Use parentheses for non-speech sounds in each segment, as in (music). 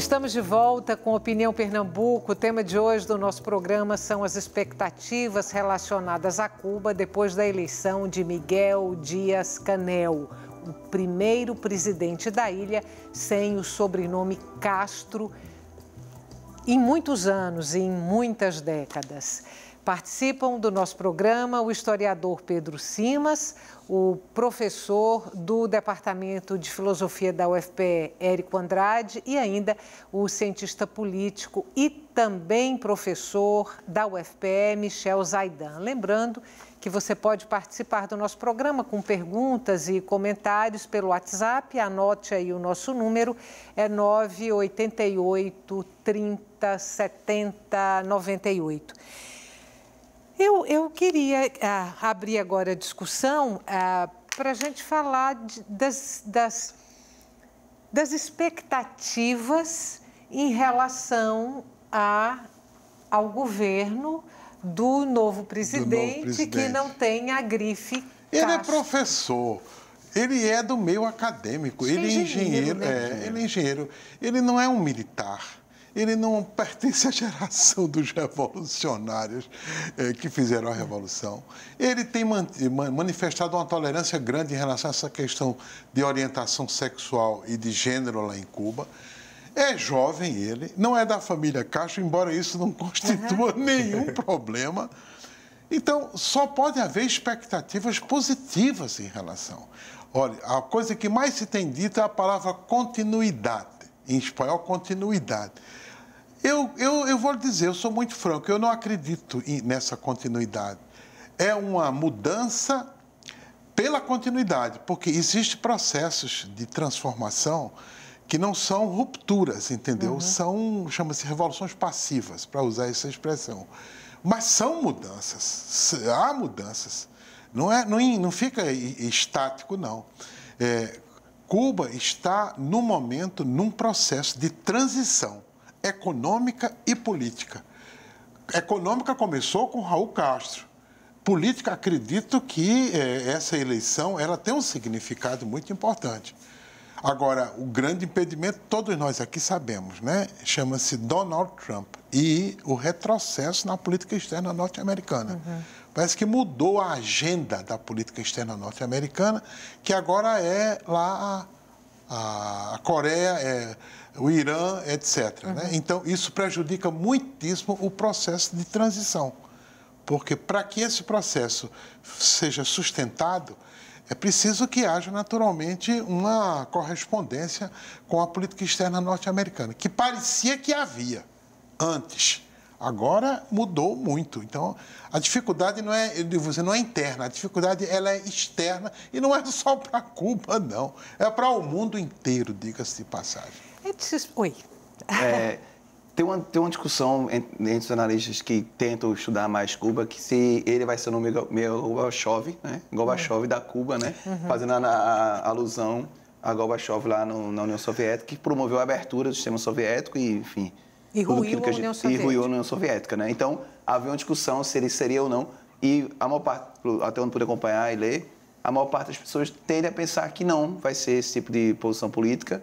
Estamos de volta com Opinião Pernambuco. O tema de hoje do nosso programa são as expectativas relacionadas a Cuba depois da eleição de Miguel Dias Canel, o primeiro presidente da ilha sem o sobrenome Castro em muitos anos, em muitas décadas. Participam do nosso programa o historiador Pedro Simas, o professor do Departamento de Filosofia da UFPE, Érico Andrade, e ainda o cientista político e também professor da UFPE, Michel Zaidan. Lembrando que você pode participar do nosso programa com perguntas e comentários pelo WhatsApp. Anote aí o nosso número, é 988 30 70 98. Eu, eu queria ah, abrir agora a discussão ah, para a gente falar de, das, das, das expectativas em relação a, ao governo do novo presidente, novo presidente. que não tem a grife. Ele é professor. Ele é do meio acadêmico, ele é Engenheiro, engenheiro, né? é, ele é engenheiro. Ele não é um militar. Ele não pertence à geração dos revolucionários eh, que fizeram a revolução. Ele tem man- ma- manifestado uma tolerância grande em relação a essa questão de orientação sexual e de gênero lá em Cuba. É jovem ele, não é da família Castro, embora isso não constitua nenhum (laughs) problema. Então, só pode haver expectativas positivas em relação. Olha, a coisa que mais se tem dito é a palavra continuidade. Em espanhol, continuidade. Eu, eu, eu vou lhe dizer, eu sou muito franco, eu não acredito nessa continuidade. É uma mudança pela continuidade, porque existem processos de transformação que não são rupturas, entendeu? São, chama-se revoluções passivas, para usar essa expressão. Mas são mudanças, há mudanças. Não, é, não, não fica estático, não. É, Cuba está, no momento, num processo de transição econômica e política. Econômica começou com Raul Castro. Política, acredito que eh, essa eleição ela tem um significado muito importante. Agora, o grande impedimento, todos nós aqui sabemos, né? Chama-se Donald Trump e o retrocesso na política externa norte-americana. Parece que mudou a agenda da política externa norte-americana, que agora é lá a, a Coreia, é, o Irã, etc. né? Então, isso prejudica muitíssimo o processo de transição. Porque para que esse processo seja sustentado, é preciso que haja naturalmente uma correspondência com a política externa norte-americana, que parecia que havia antes. Agora mudou muito. Então, a dificuldade não é, eu digo, você não é interna, a dificuldade ela é externa e não é só para Cuba, não. É para o mundo inteiro, diga-se de passagem. É de se- Oi. É, (laughs) tem, uma, tem uma discussão en- entre os analistas que tentam estudar mais Cuba, que se ele vai ser o nome Gorbachev, né? Gorbachev da Cuba, né? Fazendo a, a- alusão a Gorbachev lá no- na União Soviética, que promoveu a abertura do sistema soviético e, enfim... E ruiu a gente- União E Soviética. ruiu a União Soviética, né? Então, havia uma discussão se ele seria ou não, e a maior parte, até onde pude acompanhar e ler, a maior parte das pessoas tende a pensar que não vai ser esse tipo de posição política.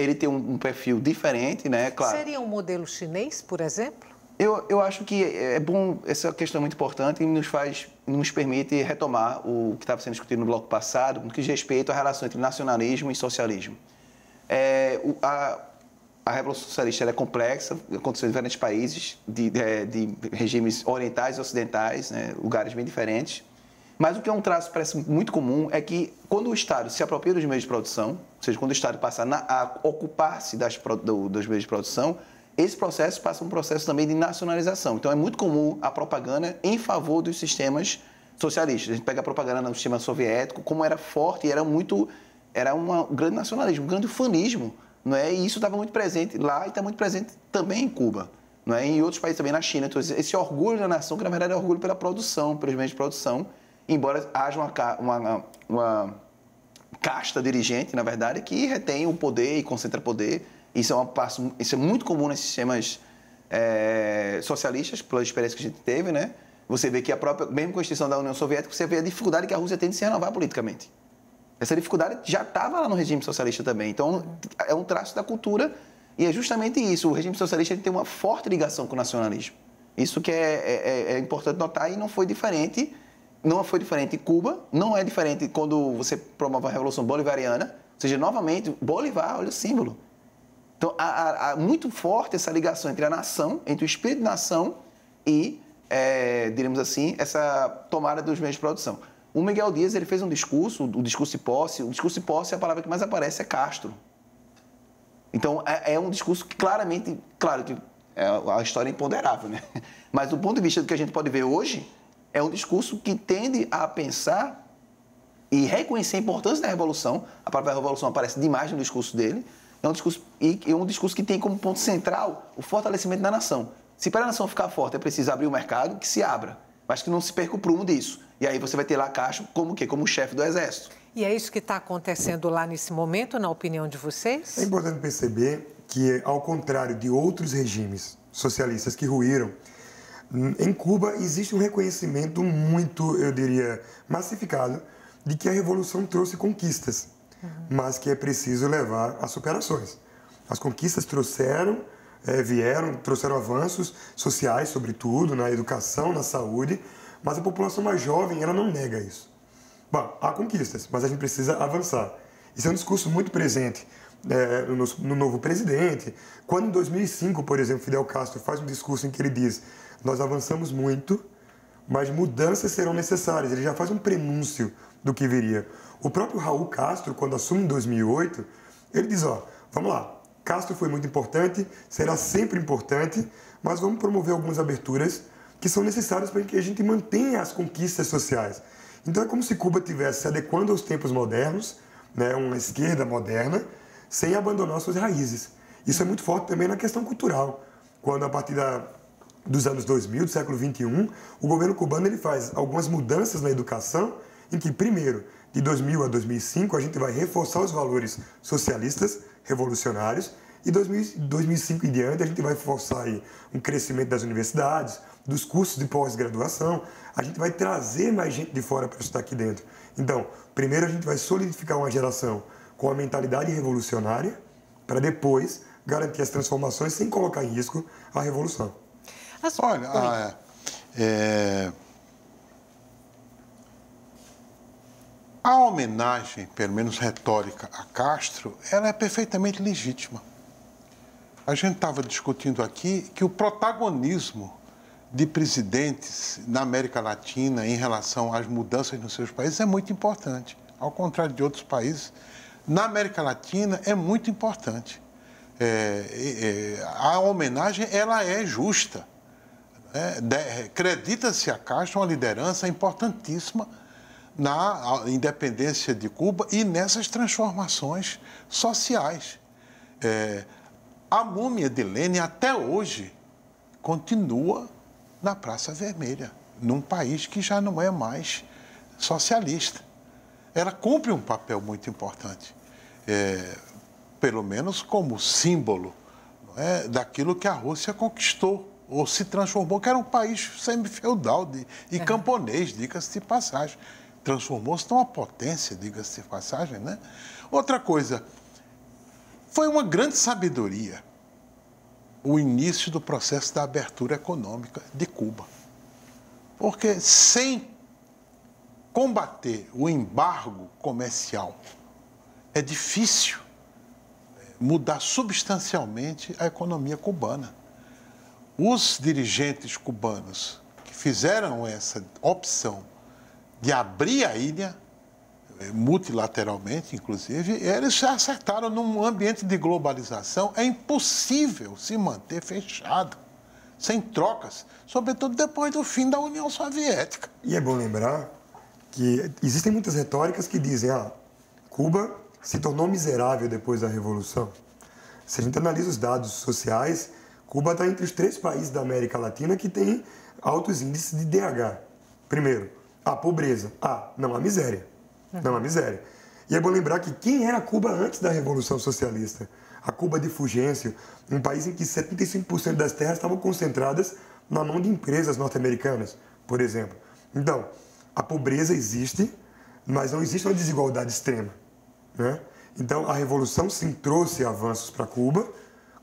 Ele tem um, um perfil diferente, né? Claro. Seria um modelo chinês, por exemplo? Eu, eu acho que é bom, essa questão é muito importante e nos faz, nos permite retomar o que estava sendo discutido no bloco passado, no que diz respeito à relação entre nacionalismo e socialismo. É, a, a Revolução Socialista é complexa, aconteceu em diferentes países, de, de, de regimes orientais e ocidentais, né, lugares bem diferentes. Mas o que é um traço parece muito comum é que quando o Estado se apropria dos meios de produção, ou seja, quando o Estado passa na- a ocupar-se do- dos meios de produção, esse processo passa um processo também de nacionalização. Então é muito comum a propaganda em favor dos sistemas socialistas. A gente pega a propaganda no sistema soviético, como era forte e era muito era uma- um grande nacionalismo, um grande fanismo, não é? E isso estava muito presente lá e está muito presente também em Cuba, não é? Em outros países também na China. Então esse orgulho da nação, que na verdade é orgulho pela produção, pelos meios de produção, embora haja uma, uma, uma casta dirigente, na verdade, que retém o poder e concentra poder. Isso é, uma, isso é muito comum nesses sistemas eh, socialistas, pela experiência que a gente teve, né? Você vê que a própria, mesmo com a extinção da União Soviética, você vê a dificuldade que a Rússia tem de se renovar politicamente. Essa dificuldade já estava lá no regime socialista também. Então, é um traço da cultura E é justamente isso. O regime socialista tem uma forte ligação com o nacionalismo. Isso que é, é, é, é importante notar e não foi diferente. Não foi diferente em Cuba, não é diferente quando você promove a Revolução Bolivariana. Ou seja, novamente, Bolivar, olha o símbolo. Então, há, há, há muito forte essa ligação entre a nação, entre o espírito de nação e, é, diremos assim, essa tomada dos meios de produção. O Miguel Dias ele fez um discurso, o discurso de posse. O discurso de posse, a palavra que mais aparece é Castro. Então, é, é um discurso que claramente, claro que é a história é imponderável, né? (laughs) Mas do ponto de vista do que a gente pode ver hoje, é um discurso que tende a pensar e reconhecer a importância da revolução. A palavra revolução aparece demais no discurso dele. É um discurso, e é um discurso que tem como ponto central o fortalecimento da nação. Se para a nação ficar forte é preciso abrir o mercado, que se abra, mas que não se perca o prumo disso. E aí você vai ter lá Castro como que como chefe do exército. E é isso que está acontecendo lá nesse momento, na opinião de vocês? É importante perceber que, ao contrário de outros regimes socialistas que ruíram, em Cuba existe um reconhecimento muito, eu diria, massificado de que a revolução trouxe conquistas, uhum. mas que é preciso levar a superações. As conquistas trouxeram, é, vieram, trouxeram avanços sociais, sobretudo, na educação, na saúde, mas a população mais jovem ela não nega isso. Bom, há conquistas, mas a gente precisa avançar. Isso é um discurso muito presente é, no, no, novo presidente. Quando em 2005, por exemplo, Fidel Castro faz um discurso em que ele diz: Nós avançamos muito, mas mudanças serão necessárias. Ele já faz um prenúncio do que viria. O próprio Raul Castro, quando assume em 2008, ele diz: Ó, vamos lá, Castro foi muito importante, será sempre importante, mas vamos promover algumas aberturas que são necessárias para que a gente mantenha as conquistas sociais. Então é como se Cuba estivesse se adequando aos tempos modernos, né, uma esquerda moderna, sem abandonar suas raízes. Isso é muito forte também na questão cultural, quando a partir da, dos anos 2000, do século 21, o governo cubano ele faz algumas mudanças na educação, em que, primeiro, de 2000 a 2005, a gente vai reforçar os valores socialistas, revolucionários, e 2005 em diante a gente vai forçar aí um crescimento das universidades, dos cursos de pós-graduação, a gente vai trazer mais gente de fora para estar aqui dentro. Então, primeiro a gente vai solidificar uma geração com a mentalidade revolucionária, para depois garantir as transformações sem colocar em risco a revolução. Olha, a, é, a homenagem, pelo menos retórica, a Castro, ela é perfeitamente legítima. A gente estava discutindo aqui que o protagonismo de presidentes na América Latina em relação às mudanças nos seus países é muito importante. Ao contrário de outros países, na América Latina é muito importante. É, é, a homenagem ela é justa. É, Acredita-se a Castro uma liderança importantíssima na independência de Cuba e nessas transformações sociais. É, a múmia de Lênin até hoje continua na Praça Vermelha, num país que já não é mais socialista. Ela cumpre um papel muito importante, é, pelo menos como símbolo é, daquilo que a Rússia conquistou ou se transformou, que era um país semi-feudal e é. camponês, diga-se de passagem. Transformou-se numa potência, diga-se de passagem. Né? Outra coisa, foi uma grande sabedoria o início do processo da abertura econômica de Cuba. Porque sem combater o embargo comercial, é difícil é, mudar substancialmente a economia cubana. Os dirigentes cubanos que fizeram essa opção de abrir a ilha multilateralmente, inclusive, eles acertaram num ambiente de globalização. É impossível se manter fechado, sem trocas, sobretudo depois do fim da União Soviética. E é bom lembrar que existem muitas retóricas que dizem: ah, Cuba se tornou miserável depois da Revolução. Se a gente analisa os dados sociais, Cuba está entre os três países da América Latina que têm altos índices de DH. Primeiro, a pobreza. Ah, não a miséria. Não, uma miséria. E é bom lembrar que quem era Cuba antes da Revolução Socialista? A Cuba de Fulgêncio, um país em que 75% das terras estavam concentradas na mão de empresas norte-americanas, por exemplo. Então, a pobreza existe, mas não existe uma desigualdade extrema. Né? Então, a Revolução sim trouxe avanços para Cuba,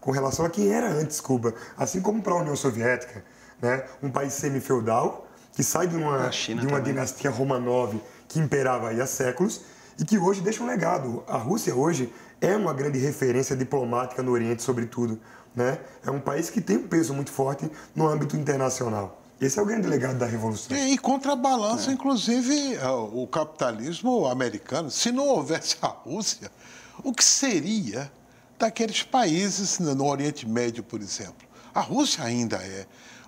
com relação a quem era antes Cuba, assim como para a União Soviética, né? um país semi-feudal que sai de uma, de uma dinastia Romanov que imperava aí há séculos e que hoje deixa um legado. A Rússia hoje é uma grande referência diplomática no Oriente, sobretudo. Né? É um país que tem um peso muito forte no âmbito internacional. Esse é o grande legado da Revolução. E, e contrabalança, é. inclusive, é, o capitalismo americano. Se não houvesse a Rússia, o que seria daqueles países no Oriente Médio, por exemplo? A Rússia ainda é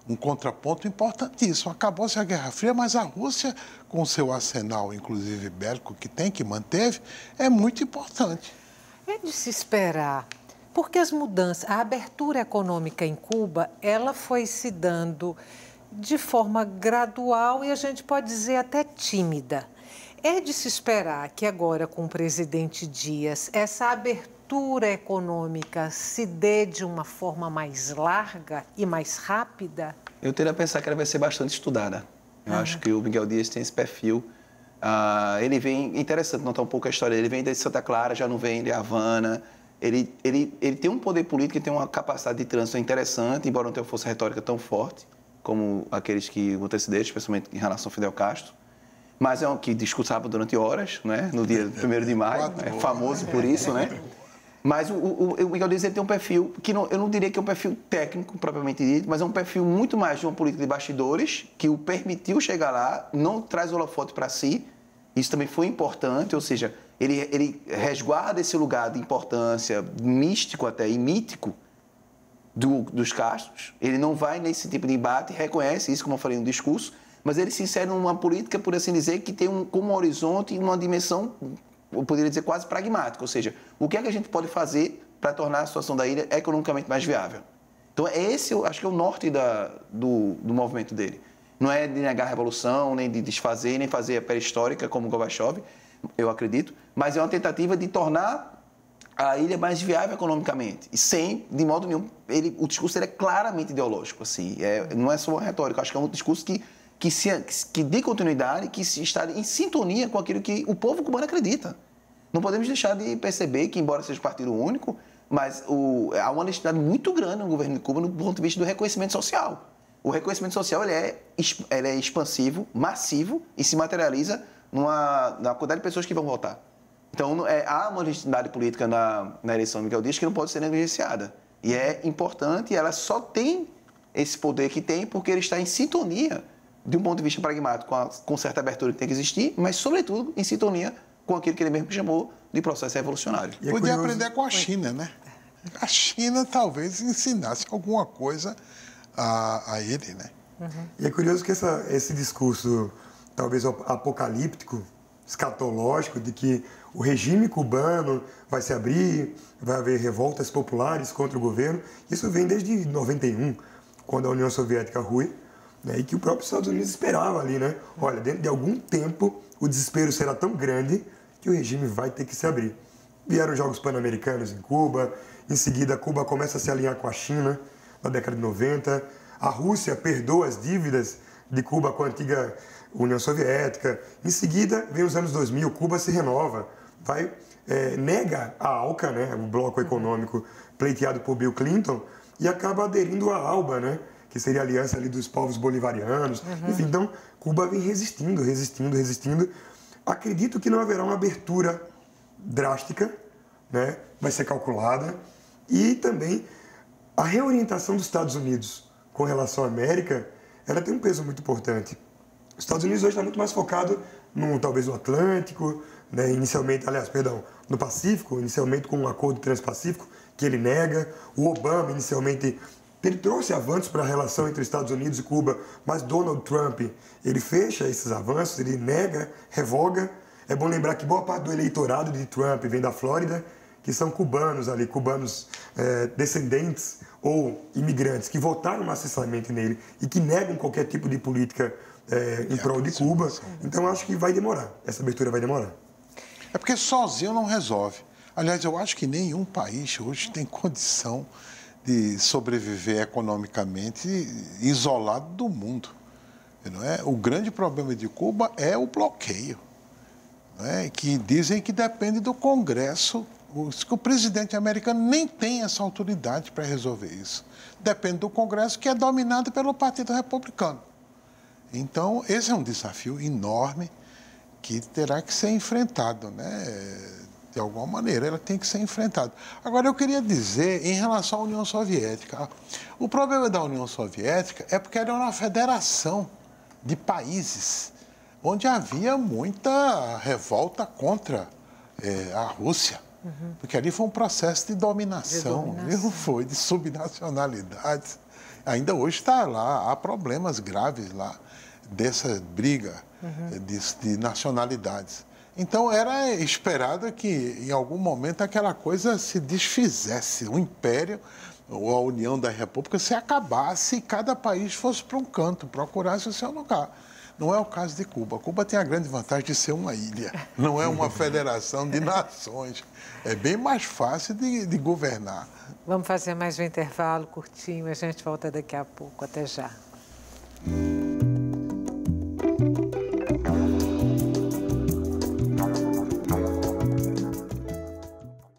um contraponto importantíssimo. Acabou-se a Guerra Fria, mas a Rússia, com seu arsenal, inclusive bélico, que tem, que manteve, é muito importante. É de se esperar, porque as mudanças, a abertura econômica em Cuba, ela foi se dando de forma gradual e a gente pode dizer até tímida. É de se esperar que agora, com o presidente Dias, essa abertura econômica se dê de uma forma mais larga e mais rápida? Eu teria a pensar que ela vai ser bastante estudada. Eu ah. acho que o Miguel Dias tem esse perfil. Ah, ele vem, interessante notar um pouco a história, ele vem de Santa Clara, já não vem de Havana. Ele, ele, ele tem um poder político e tem uma capacidade de trânsito interessante, embora não tenha força retórica tão forte como aqueles que antecederam, especialmente em relação ao Fidel Castro. Mas é um que discursava durante horas, né? no dia 1 de maio, é famoso por isso, né? (laughs) Mas o, o, o Miguel Dias tem um perfil que não, eu não diria que é um perfil técnico, propriamente dito, mas é um perfil muito mais de uma política de bastidores que o permitiu chegar lá, não traz o holofote para si. Isso também foi importante, ou seja, ele, ele resguarda esse lugar de importância místico até e mítico do, dos Castros. Ele não vai nesse tipo de embate, reconhece isso, como eu falei no discurso, mas ele se insere numa política, por assim dizer, que tem um, como horizonte uma dimensão, eu poderia dizer, quase pragmática. Ou seja, o que é que a gente pode fazer para tornar a situação da ilha economicamente mais viável? Então, é esse, eu acho que é o norte da, do, do movimento dele. Não é de negar a revolução, nem de desfazer, nem fazer a pré-histórica como Gorbachev, eu acredito, mas é uma tentativa de tornar a ilha mais viável economicamente. E sem, de modo nenhum, ele, o discurso é claramente ideológico. Assim, é, não é só retórica, acho que é um discurso que, que, se, que dê continuidade, que se está em sintonia com aquilo que o povo cubano acredita. Não podemos deixar de perceber que, embora seja um partido único, mas o, há uma necessidade muito grande no governo de Cuba no ponto de vista do reconhecimento social. O reconhecimento social ele é, ele é expansivo, massivo e se materializa numa, na quantidade de pessoas que vão votar. Então, é, há uma legitimidade política na, na eleição de Miguel Dias que não pode ser negligenciada. E é importante, ela só tem esse poder que tem porque ele está em sintonia, de um ponto de vista pragmático, com, a, com certa abertura que tem que existir, mas, sobretudo, em sintonia com aquilo que ele mesmo chamou de processo revolucionário. É Podia curioso... aprender com a China, né? A China talvez ensinasse alguma coisa a, a ele, né? Uhum. E é curioso que essa, esse discurso, talvez apocalíptico, escatológico, de que o regime cubano vai se abrir, vai haver revoltas populares contra o governo. Isso vem desde 91, quando a União Soviética rui, né, e que o próprio Estados Unidos esperava ali, né? Olha, dentro de algum tempo o desespero será tão grande que o regime vai ter que se abrir. Vieram os Jogos Pan-Americanos em Cuba, em seguida Cuba começa a se alinhar com a China na década de 90, a Rússia perdoa as dívidas de Cuba com a antiga União Soviética. Em seguida, vem os anos 2000, Cuba se renova, vai é, nega a ALCA, né, o bloco econômico pleiteado por Bill Clinton, e acaba aderindo à ALBA, né, que seria a aliança ali dos povos bolivarianos. Uhum. Enfim, então Cuba vem resistindo, resistindo, resistindo. Acredito que não haverá uma abertura drástica, né, vai ser calculada, e também a reorientação dos Estados Unidos com relação à América, ela tem um peso muito importante. Os Estados Unidos hoje está muito mais focado no talvez no Atlântico, né, inicialmente, aliás, perdão, no Pacífico, inicialmente com um acordo transpacífico, que ele nega. O Obama, inicialmente, ele trouxe avanços para a relação entre Estados Unidos e Cuba, mas Donald Trump, ele fecha esses avanços, ele nega, revoga. É bom lembrar que boa parte do eleitorado de Trump vem da Flórida, que são cubanos ali, cubanos é, descendentes ou imigrantes que votaram maciçamente nele e que negam qualquer tipo de política é, em prol de Cuba. Então acho que vai demorar, essa abertura vai demorar. É porque sozinho não resolve. Aliás, eu acho que nenhum país hoje tem condição de sobreviver economicamente isolado do mundo. Não é? O grande problema de Cuba é o bloqueio, é? que dizem que depende do Congresso o, o presidente americano nem tem essa autoridade para resolver isso. Depende do Congresso, que é dominado pelo Partido Republicano. Então, esse é um desafio enorme que terá que ser enfrentado, né? De alguma maneira, ela tem que ser enfrentada. Agora, eu queria dizer, em relação à União Soviética, o problema da União Soviética é porque era uma federação de países onde havia muita revolta contra é, a Rússia. Uhum. Porque ali foi um processo de dominação, de dominação. foi de subnacionalidade. Ainda hoje está lá, há problemas graves lá dessa briga uhum. de, de nacionalidades. Então era esperado que em algum momento aquela coisa se desfizesse, o império ou a União da República se acabasse e cada país fosse para um canto, procurasse o seu lugar. Não é o caso de Cuba. Cuba tem a grande vantagem de ser uma ilha, não é uma (laughs) federação de nações. É bem mais fácil de, de governar. Vamos fazer mais um intervalo curtinho, a gente volta daqui a pouco. Até já.